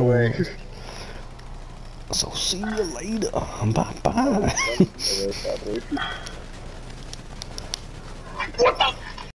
away. So see you later. Bye bye. what the?